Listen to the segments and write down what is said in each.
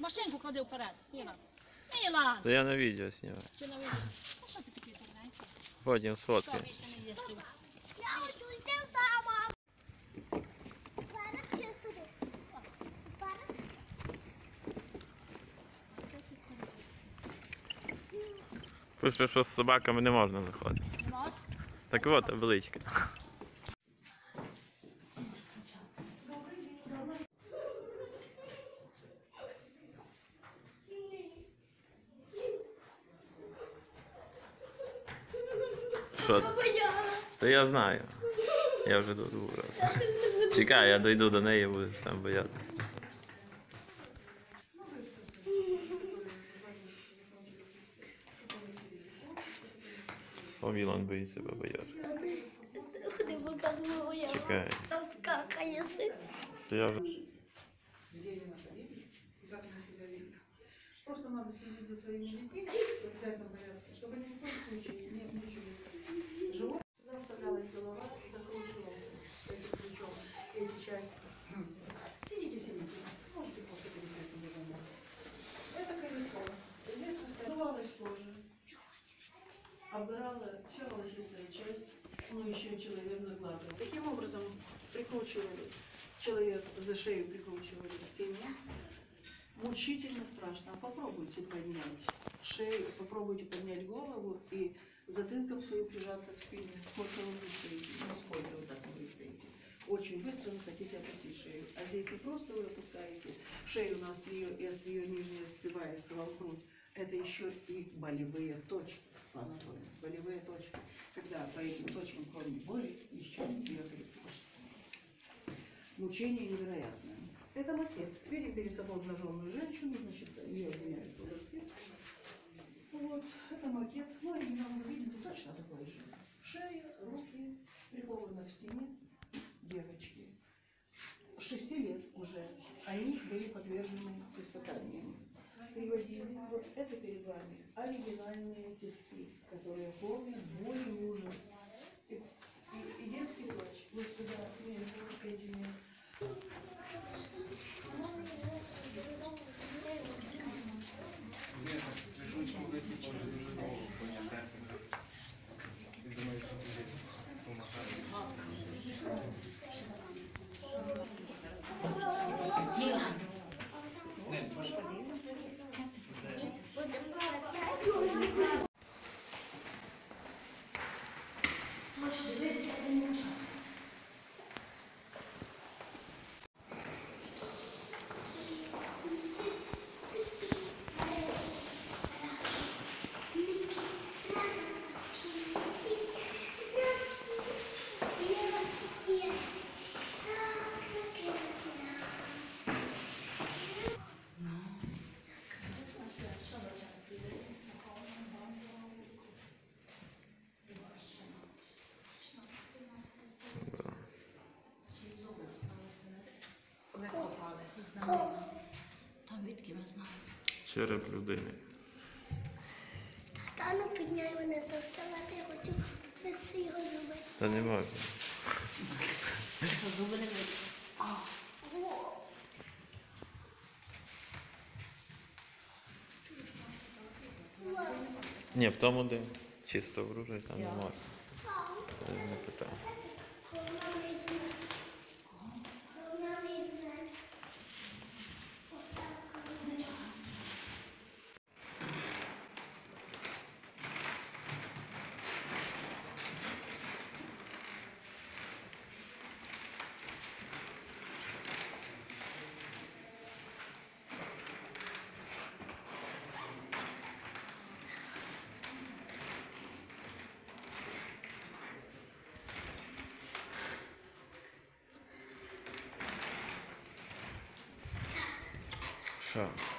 Машинку клади вперед. Іра. Іла! Та я на відео знімаю. Чи на вулиці? А що ти такий дурненький? Потім Що, сфоткаю. більше не їсти? Я хочу йти. Пише, що з собаками не можна заходити. Так от табличка. Що? Та я знаю. Я вже до другого разу. Чекай, я дойду до неї, будеш там боятися. О, Вілан боїться себе бояти. Ходи, бо там моя. Чекай. Там скакає син. То я вже. где они находились, как они себя вели. Просто надо следить за своими детьми в обязательном порядке, чтобы они ни в коем случае не мучились. Ну еще человек закладывал. Таким образом прикручивали человек за шею прикручивали к стене. Мучительно страшно. Попробуйте поднять шею, попробуйте поднять голову и затылком свою прижаться к спине. Сколько вы выстоите, насколько вы так выстоите. Очень быстро вы хотите опустить шею. А здесь не просто вы опускаете шею на острие, и острие нижнее сбивается во грудь. Это еще и болевые точки по анатомии. Болевые точки. Когда по этим точкам, кроме боли, еще бьет электричество. Мучение невероятное. Это макет. Видим перед собой обнаженную женщину, значит, ее обвиняют в воровстве. Вот, это макет. Ну, оригинал вы видите точно такой же. Шея, руки прикованы к стене девочки. Шести лет уже они были подвержены испытаниям. Приводили, вот это перед вами, оригинальные тиски, которые помнят боль и ужас. И, и- и детский плач. Вот сюда, между этими Gente, é Череп людини. Та ну підняй мене до стола, я хочу вести його зуби. Та не можна. Зуби не видно. Ні, в тому, де чисто вружай, там не можна. Не питання. up.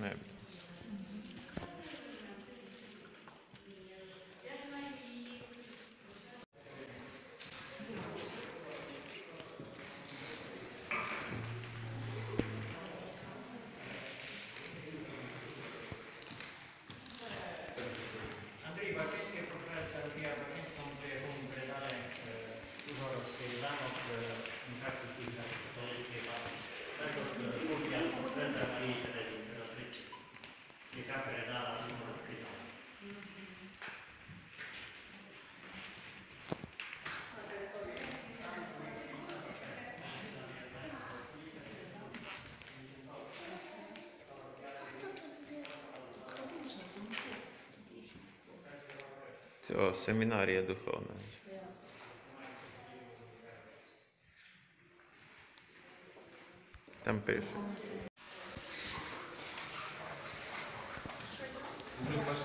There Ó, seminaria do Ronald. Né? Tá me perfeito. Eu faço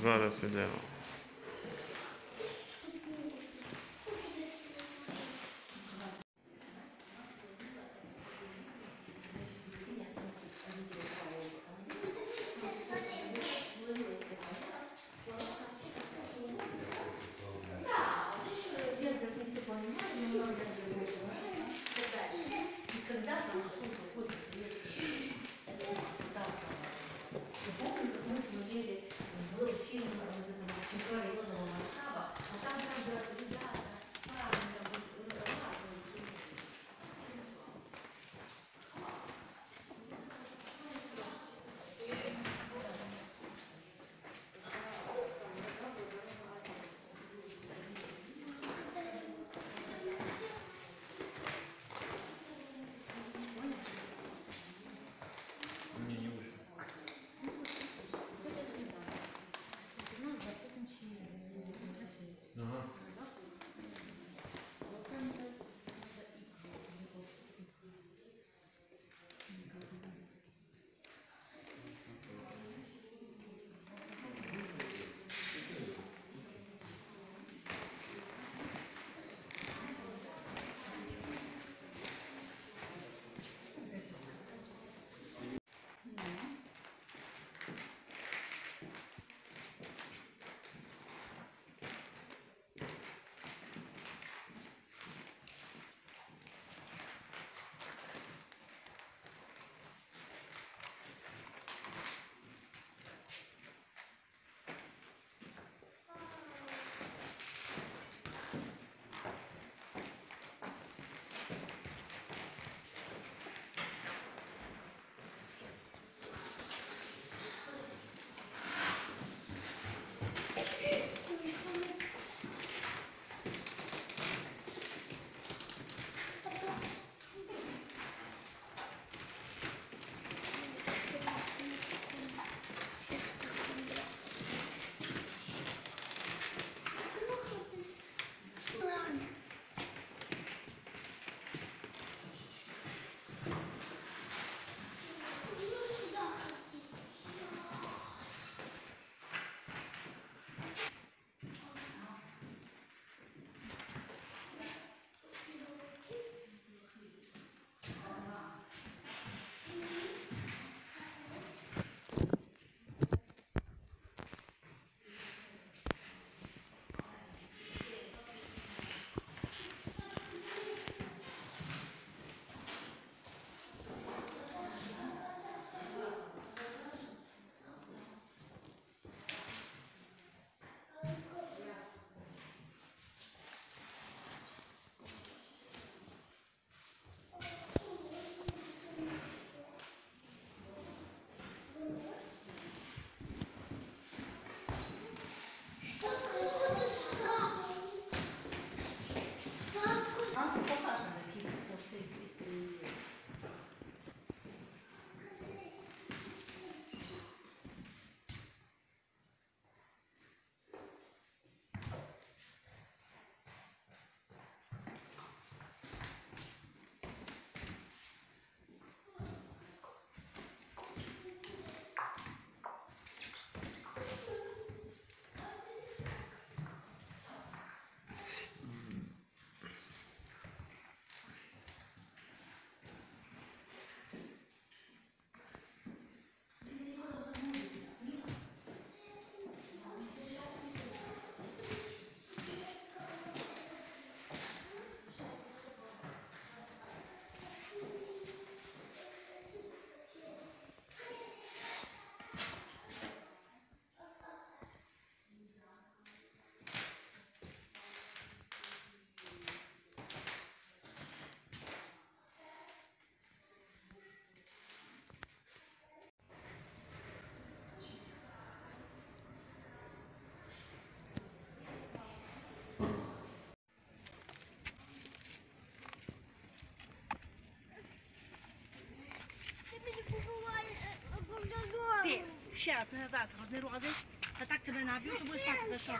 Zara Fidel. Ще раз, не назад, розни рози. Та так тебе наб'ю, що